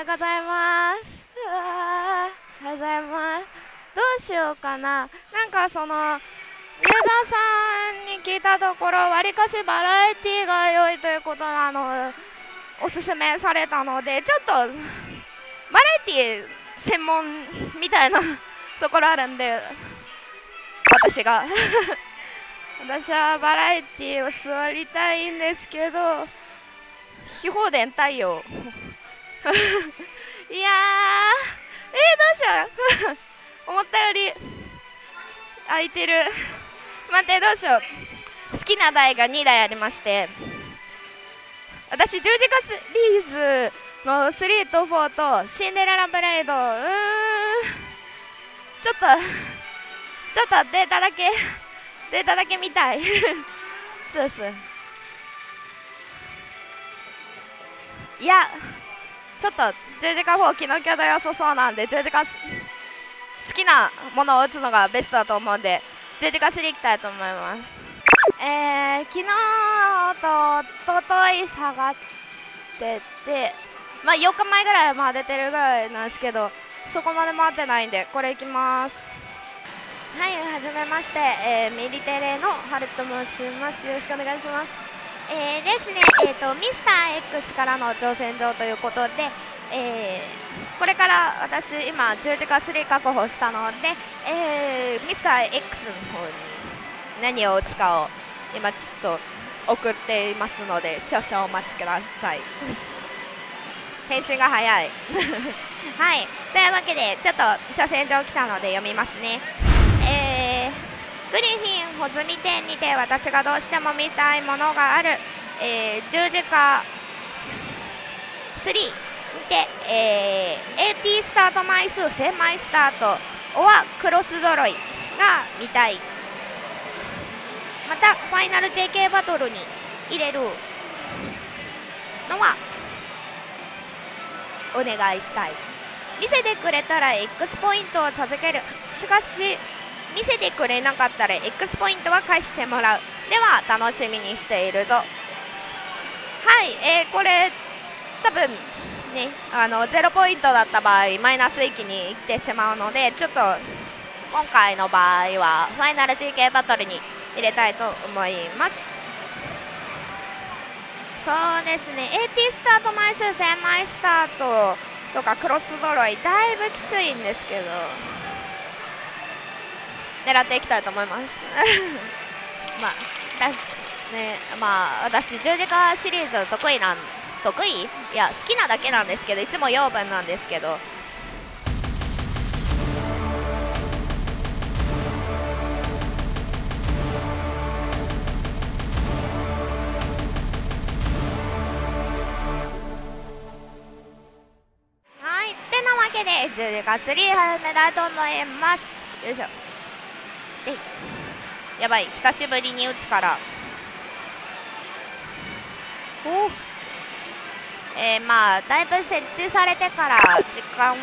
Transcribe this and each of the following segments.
ようございます。おはようございます。どうしようかな。なんかそのユーザーさんに聞いたところわりかしバラエティが良いということなのおすすめされたのでちょっとバラエティ専門みたいな ところあるんで私が。私はバラエティを座りたいんですけど非放電太陽。いやーえー、どうしよう。思ったより空いてる。待ってどうしよう。好きな台が2台ありまして私十字架シリーズの3と4とシンデレラブレイド。うーん。ちょっとちょっとデータだけデータだけ見たい。そうです。いやちょっと十字架4気の強度良さそうなんで十字架好きなものを打つのがベストだと思うんで十字架3いきたいと思います。えー、昨日とおととい下がっててまあ4日前ぐらいまあ出てるぐらいなんですけどそこまで回ってないんでこれいきます。はいはじめまして、えー、ミリテレのハルと申します。よろしくお願いします。えー、ですね、えーと、ミスター X からの挑戦状ということで、えー、これから私、今、十字架3確保したので、えー、ミスター X の方に何を打つかを今、ちょっと送っていますので、少々お待ちください。返信が早い はい、というわけで、ちょっと挑戦状来たので読みますね。グリフィン穂積店にて私がどうしても見たいものがある、えー、十字架3にて、えー、AT スタート枚数1000枚スタートおはクロス揃いが見たい。またファイナル JK バトルに入れるのはお願いしたい。見せてくれたら X ポイントを授ける。しかし見せてくれなかったら X ポイントは返してもらう。では楽しみにしているぞ。はい、えー、これ多分ねあの0ポイントだった場合マイナス域に行ってしまうのでちょっと今回の場合はファイナル GK バトルに入れたいと思います。そうですね AT スタート枚数1000枚スタートとかクロス揃いだいぶきついんですけど。狙っていきたいと思います。まあねまあ私十字架シリーズ得意なん得意？いや好きなだけなんですけどいつも養分なんですけど。はいってなわけで十字架3始めたいと思いますよいしょえやばい。久しぶりに打つから。お。えー、まあだいぶ設置されてから時間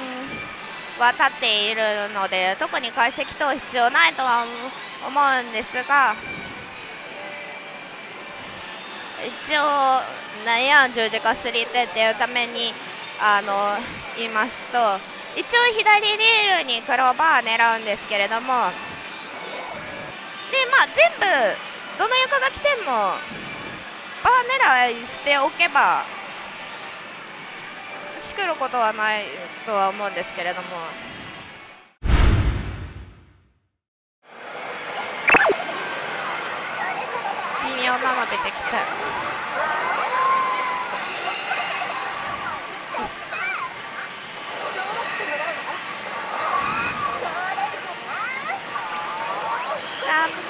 は経っているので特に解析等必要ないとは思うんですが一応何や十字架スリーテっていうためにあの言いますと一応左リールにクローバー狙うんですけれどもあ全部どの床が来てもバー狙いしておけばしくることはないとは思うんですけれども。微妙なの出てきた。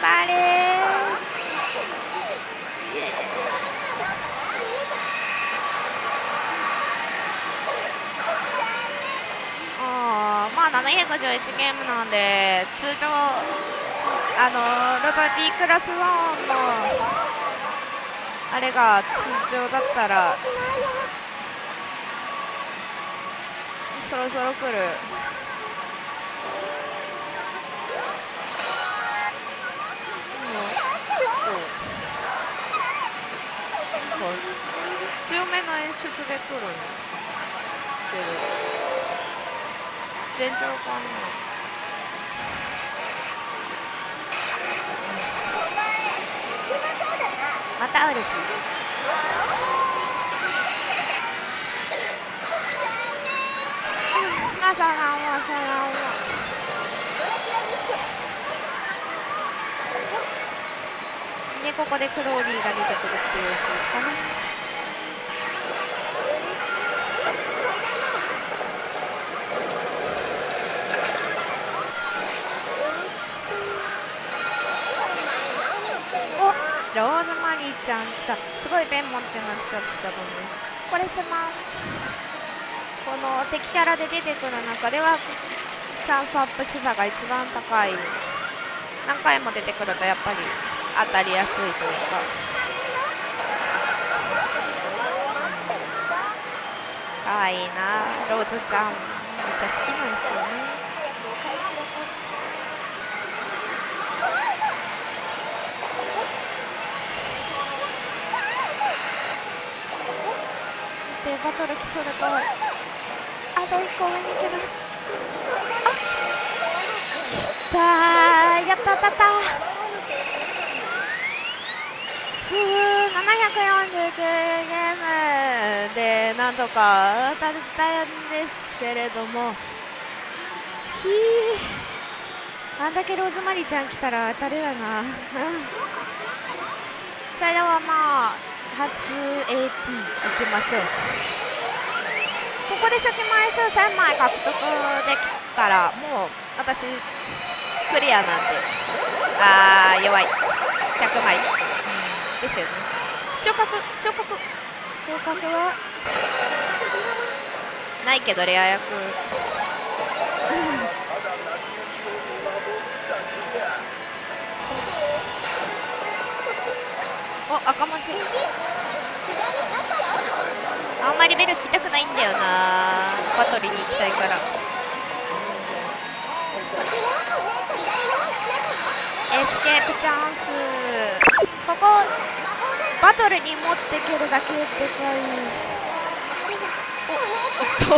張れ。あまあ751ゲームなんで通常あのロザ D クラスゾーンのあれが通常だったらそろそろ来る。強めの演出で来るんけど全長かなまたウルフマサランマサランでここでクローリーが出てくるっていうやつですかねローズマリーちゃん来た。すごいペン持ってなっちゃったもんね。これ一番この敵キャラで出てくる中ではチャンスアップしさが一番高い。何回も出てくるとやっぱり。当たりやすいというか。かわいいな。ローズちゃんめっちゃ好きなんですよね。でバトル来そうだとあと1個上に行けばあ来たやったったった。749ゲーム。でなんとか当たったんですけれども。ひあんだけローズマリーちゃん来たら当たるよな。それではまあ初 AT いきましょう。ここで初期枚数1000枚獲得できたらもう私クリアなんで。あー弱い。100枚。ですよね。昇格昇格。昇格は？ないけどレア役。お赤文字。あんまりベル引きたくないんだよな。バトルに行きたいから。エスケープチャンスここバトルに持ってけるだけでかいおっと。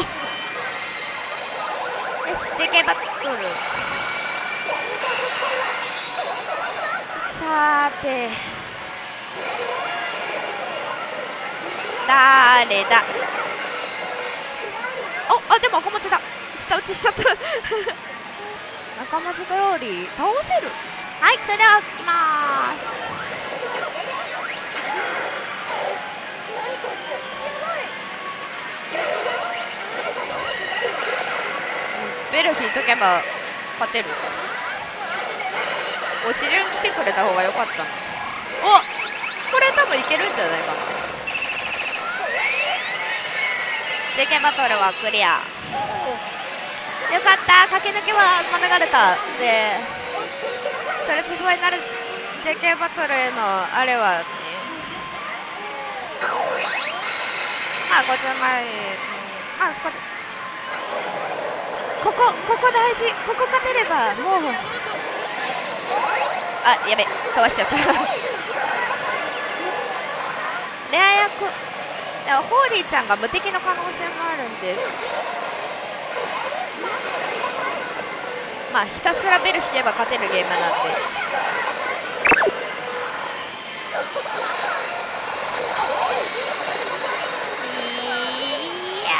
よし JK バトル。さて。誰だ？おあでも赤文字だ。下打ちしちゃった。赤文字グローリー倒せる。はいそれではいきますベル引いとけば勝てる。お尻に来てくれた方が良かったおこれ多分いけるんじゃないかな。JK バトルはクリア。よかった。駆け抜けは免れた。でとりあえず不安になる。JK バトルへのあれはねまあ50枚、うん、まあそこここ大事。ここ勝てればもう。あやべ。かわしちゃった。レア役。ホーリーちゃんが無敵の可能性もあるんで。まあひたすらベル引けば勝てるゲームなんでいや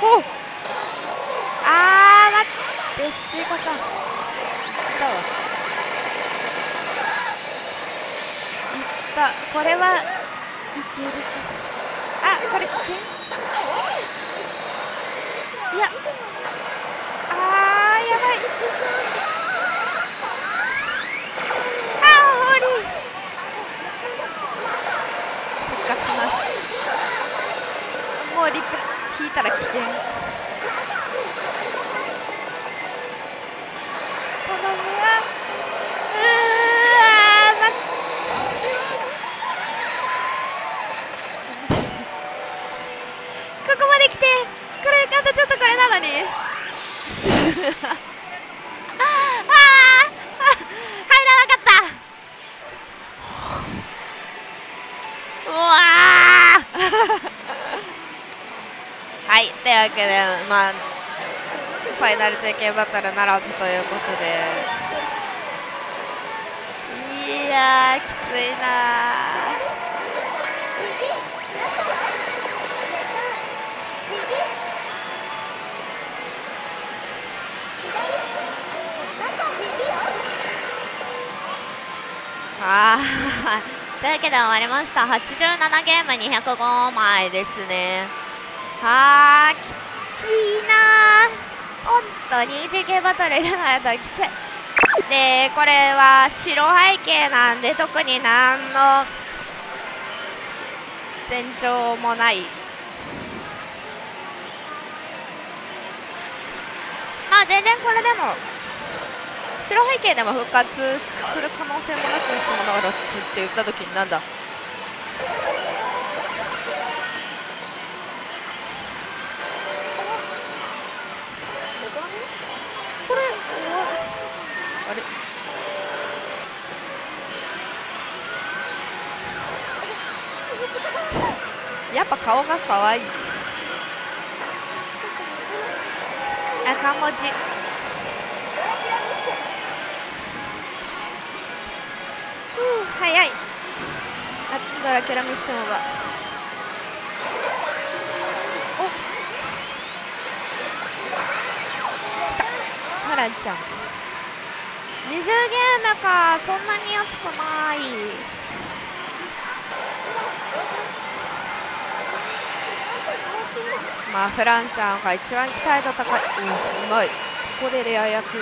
おあー待ってスイカかだわこれはいうわけでまあファイナル JK バトルならずということで。いやきついなあ というわけで終わりました。87ゲーム205枚ですね。あーきついな本当に JK バトル入れないときつい。でこれは白背景なんで特に何の前兆もない。まあ全然これでも白背景でも復活する可能性もなく済むだからって言った時になんだ？やっぱ顔が可愛い。赤文字。ふう早い。あドラキュラミッションは。お。来た。ハランちゃん。20ゲームか。そんなに熱くない。まあフランちゃんが一番期待度高い、うん、うまい。ここでレア役。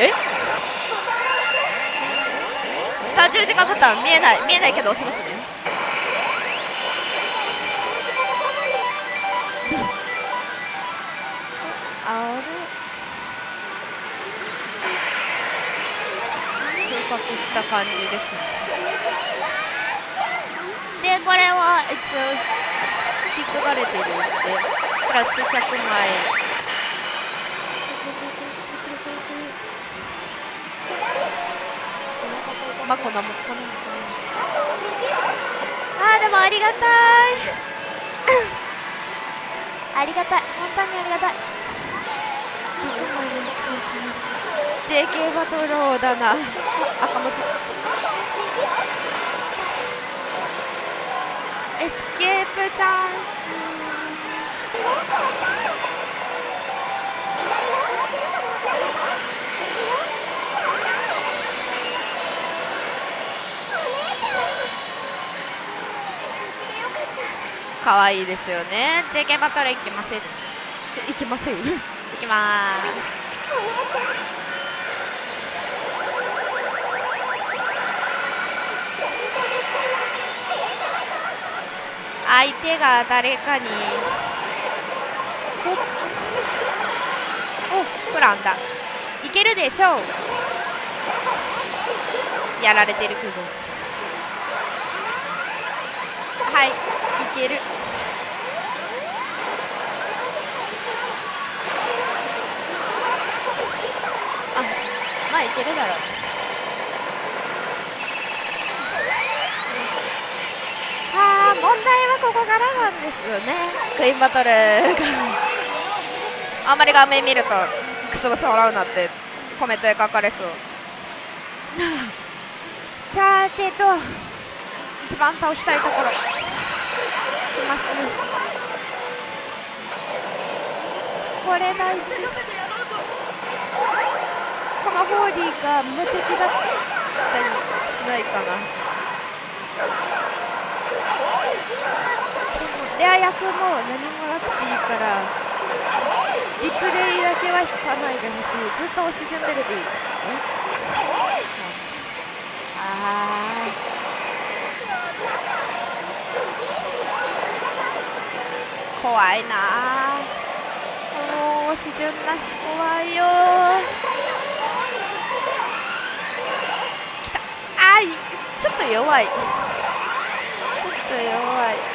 え？下十字架ボタン見えない見えないけど押しますね収穫した感じですね。でこれは一応引き継がれてるんでプラス100枚まあこんなもん。こんなもん。あーでもありがたい。ありがたい。本当にありがたい JK バトローだな。赤文字。エスケープチャンス。かわいいですよね。JK バトルいきません。いきません。いきます相手が誰かに。おフランだ。いけるでしょう。やられてるけど。はいいける。あまあいけるだろうあー問題はここからなんですよね。クイーンバトルがあんまり画面見るとクソブス笑うなってコメントで書かれそう。さてと一番倒したいところ。きますね。これ大事。このホーリーが無敵だったりしないかな。レア役も何もなくていいからリプレイだけは引かないでほしいずっと押し順ベルでいいあー。怖いなもう押し順なし怖いよきた。あーちょっと弱い。ちょっと弱い。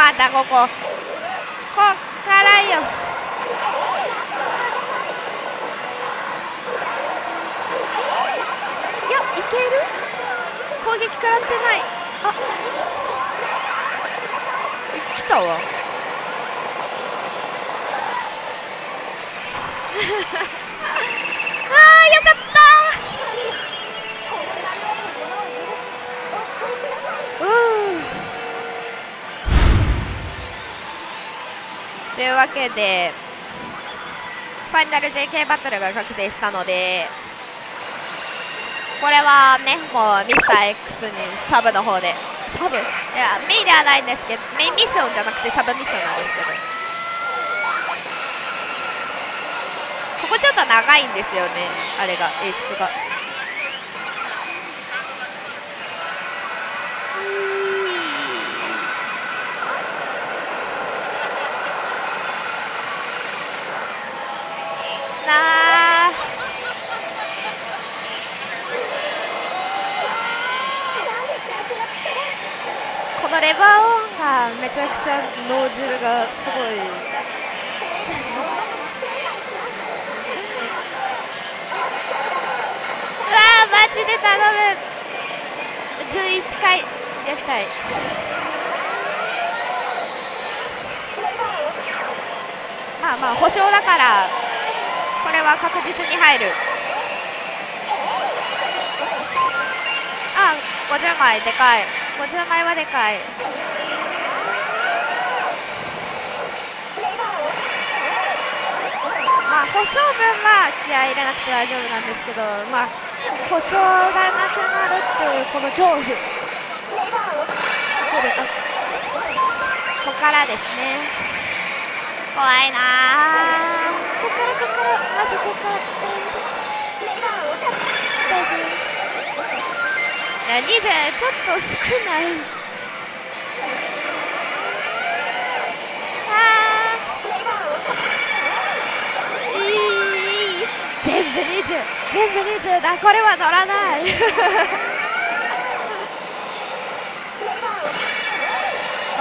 またここ。こっからよ。いやいける？攻撃食らってない。あ。来たわ。というわけでファイナル JK バトルが確定したのでこれはねもうミスター X にサブの方でサブ？いやメイではないんですけどメインミッションじゃなくてサブミッションなんですけど。ここちょっと長いんですよねあれが演出がなあこのレバーオンがめちゃくちゃ脳汁がすごい。うわあマジで頼む。11回やりたい。まあまあ保証だからこれは確実に入る。あ50枚でかい。50枚はでかい。あ保証分は気合い入れなくて大丈夫なんですけどまあ保証がなくなるっていうこの恐怖。ここからですね。怖いなあこからこっからマジこっから大丈夫。いや20ちょっと少ないあーいいいい全部20全部20だこれは乗らない。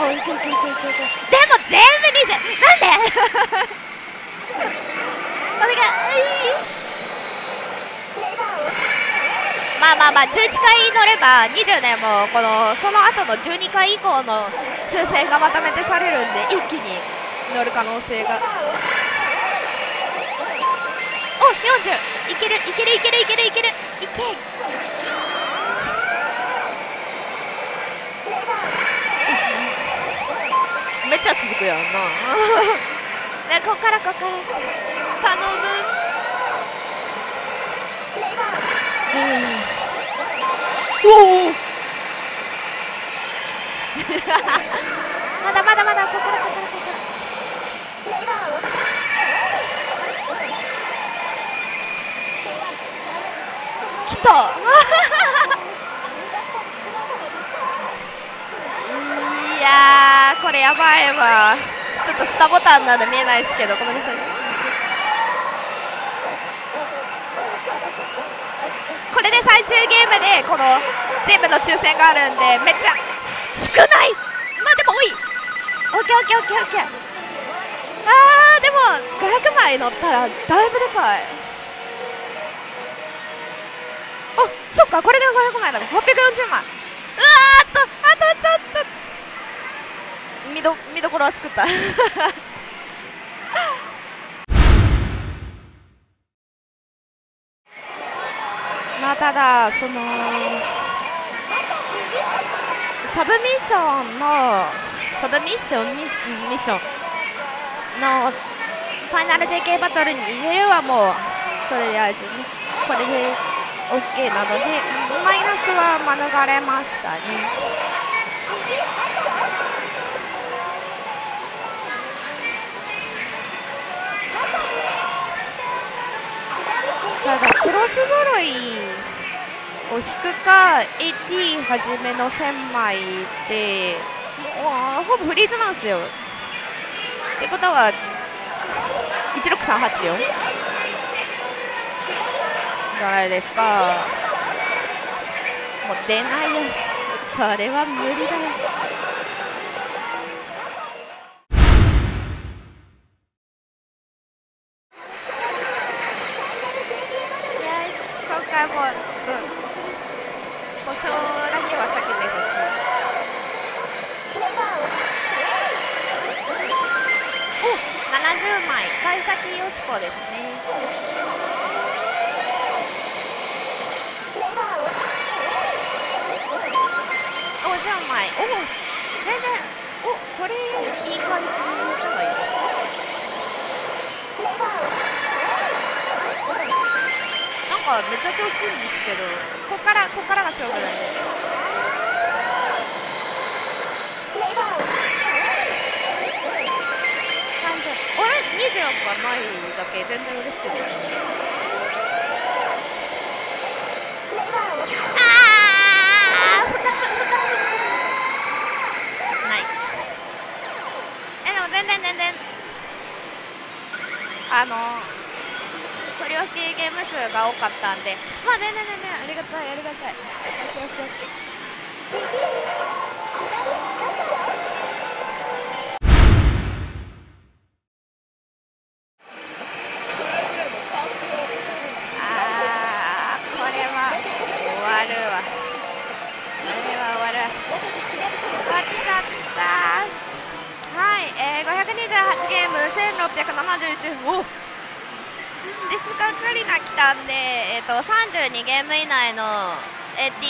おいけいけいけいけいけ。でも全部20なんで？お願い。まあまあまあ11回乗れば20年もこのその後の12回以降の抽選がまとめてされるんで一気に乗る可能性が。お40いけるいけるいけるいけるいけるいけめっちゃ続くやんな。ねこっからこっから。頼む。おお まだまだまだここからここからここから来た。いやこれやばいわ。ちょっと下ボタンなんで見えないですけどごめんなさい。これで最終ゲームでこの全部の抽選があるんでめっちゃ少ない。まあでも多い。オッケーオッケーオッケーオッケー。あーでも500枚乗ったらだいぶでかい。そっかこれで500枚だ。から840枚。うわーっとあとちょっと見ど見どころは作った。まあただそのサブミッションのサブミッション？ミミッション？のファイナル JK バトルに入れるはもうとりあえずね。これで OK なのでマイナスは免れましたね。ただクロス揃いを引くか AT はじめの1000枚でもうほぼフリーズなんですよってことは16384じゃないですか。もう出ないよ。それは無理だよ。よし今回もちょっと故障だけは避けてほしい。お70枚。幸先よしこですね。全然おこれいい感じじゃないですかなんかめっちゃ調子いいんですけどここからここからが勝負なんで。30あれ26がないだけ全然嬉しいですねあー2つ2つないえでも全然全然。あのクリオフィゲーム数が多かったんで。まあ全然全然。ありがたいありがたい。オッケーオッケーオッケー。AT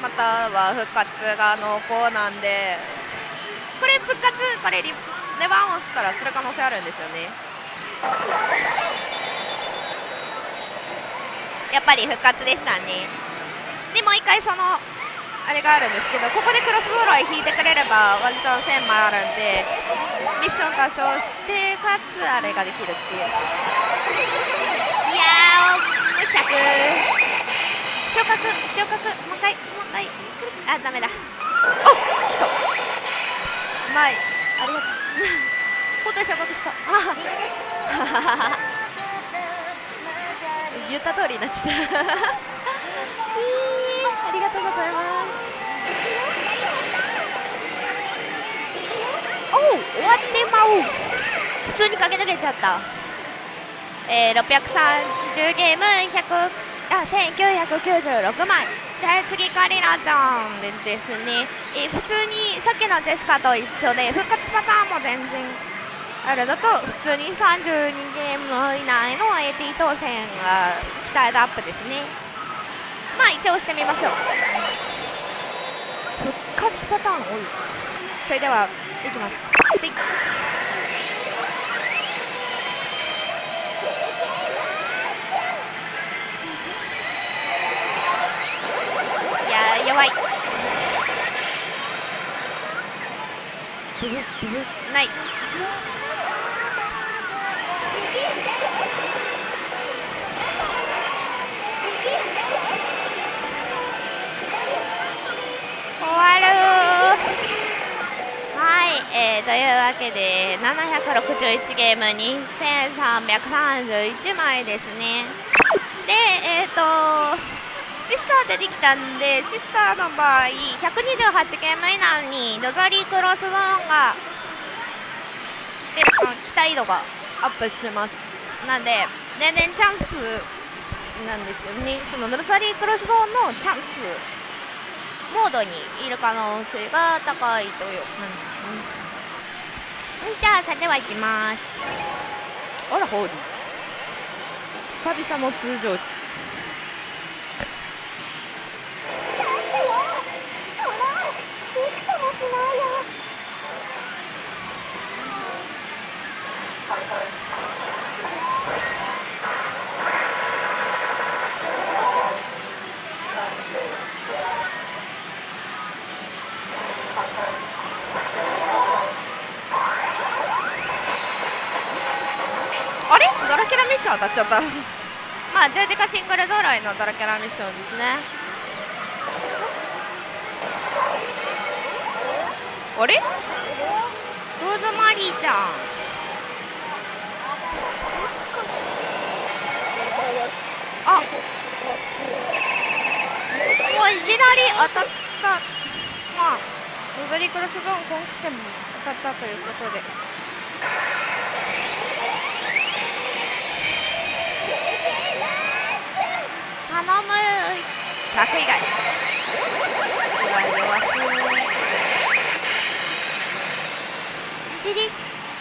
または復活が濃厚なんでこれ復活これリレバンをしたらする可能性あるんですよね。やっぱり復活でしたね。でもう一回そのあれがあるんですけどここでクロスボールを引いてくれればワンチャン1000枚あるんでミッション達成してかつあれができるっていう。いやー無尺昇格昇格もう一回もう一回あダメだ。あ来た。うまい。ありがとう。本当に昇格したあ 言った通りになっちゃった。えーありがとうございます。おう終わってまう。普通に駆け抜けちゃった。えー、630ゲーム100あ1996枚。で次カリナちゃんでですね、え普通にさっきのジェシカと一緒で復活パターンも全然。あれだと普通に32ゲーム以内の AT 当選が期待度アップですね。まあ一応してみましょう。復活パターン多い。それではいきます。いやー弱い。ない。終わる。はい、えー、というわけで761ゲーム2331枚ですね。でえっ、ー、とシスター出てきたんでシスターの場合128ゲーム以内にロザリークロスゾーンがで期待度がアップします。なんで全然チャンスなんですよね。そのロザリークロスゾーンのチャンスモードにいる可能性が高いという感じですね。じゃあそれでは行きます。あらホーリー。久々の通常時あれドラキュラミッション当たっちゃった。まあ十字架シングルドライのドラキュラミッションですね。あれ？ローズマリーちゃん。あ。当たった。まあロドリクロスゾーン今季も当たったということで100以外。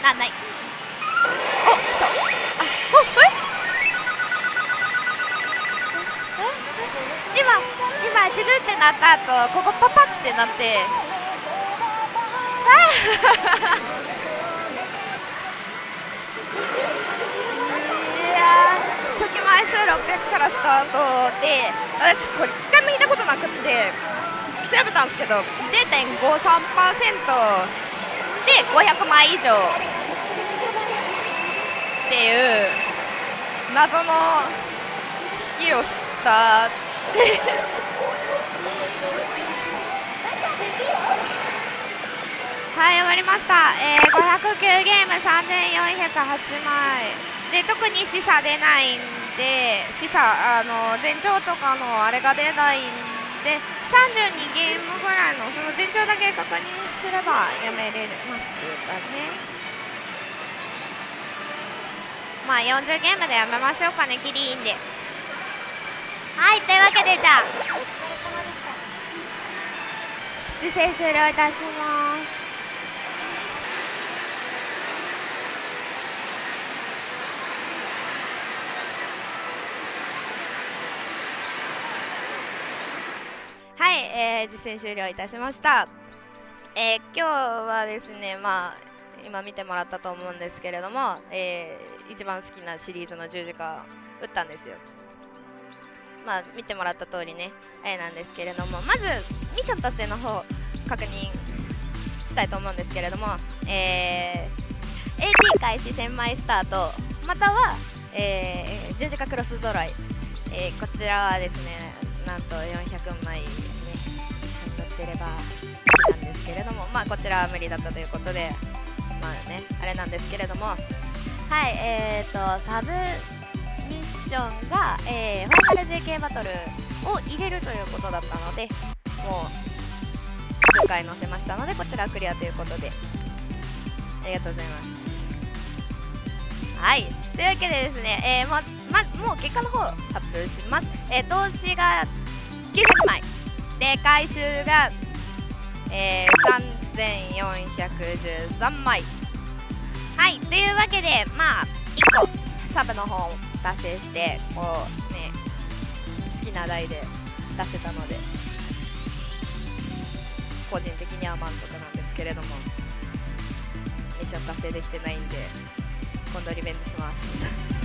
なんない。お来たあおえ？え今今チズってなった後ここパパってなって。いやー初期枚数600からスタートで私これ1回も引いたことなくって調べたんですけど0.53%で500枚以上。っていう謎の引きをしたって。はい終わりました、えー、509ゲーム3408枚。で特に示唆出ないんで示唆あの前兆とかのあれが出ないんで32ゲームぐらいのその前兆だけ確認すればやめれますかね。まあ40ゲームでやめましょうかねキリいいんで。はいというわけでじゃあ。次戦終了いたしますはい、えー、実践終了いたしました、えー、今日はですねまあ今見てもらったと思うんですけれども、えー、一番好きなシリーズの十字架打ったんですよ。まあ見てもらった通りねあれなんですけれどもまずミッション達成の方確認したいと思うんですけれども、えー、AT 開始1000枚スタートまたは、えー、十字架クロス揃い、えー、こちらはですねなんと400枚ね一緒に乗ってればなんですけれどもまあこちらは無理だったということでまあねあれなんですけれどもはいえーとサブミッションが、えー、ファイナル JK バトルを入れるということだったのでもう数回載せましたのでこちらクリアということで。ありがとうございます。はいというわけでですね、えー、ままもう結果の方発表します、えー、投資が900枚で回収が、えー、3413枚。はいというわけでまあ1個サブの方を達成してこうね好きな台で出せたので個人的には満足なんですけれどもミッション達成できてないんで今度リベンジします。